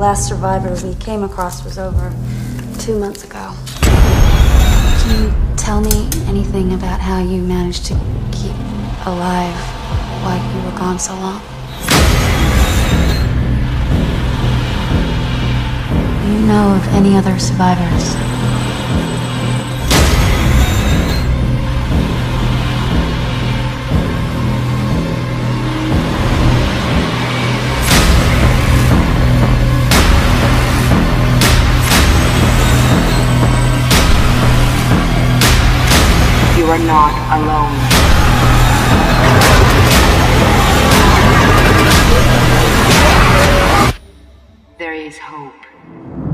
last survivor we came across was over two months ago. Can you tell me anything about how you managed to keep alive while you were gone so long? Do you know of any other survivors? Are not alone. There is hope.